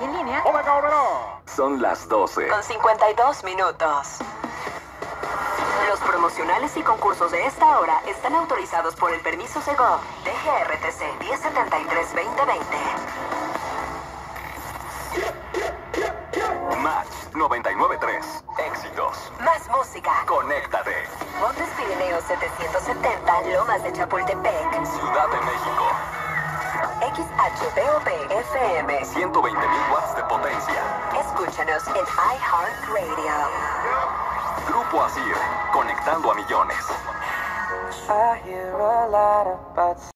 ¿Y en línea? Son las 12. Con 52 minutos. Los promocionales y concursos de esta hora están autorizados por el permiso Segov DGRTC 1073-2020. Match 99.3. Éxitos. Más música. Conéctate. Montes Pirineos 770, Lomas de Chapultepec. Ciudad. XHBOP FM. 120.000 watts de potencia. Escúchanos en iHeartRadio. Grupo Asir. Conectando a millones. I hear a lot about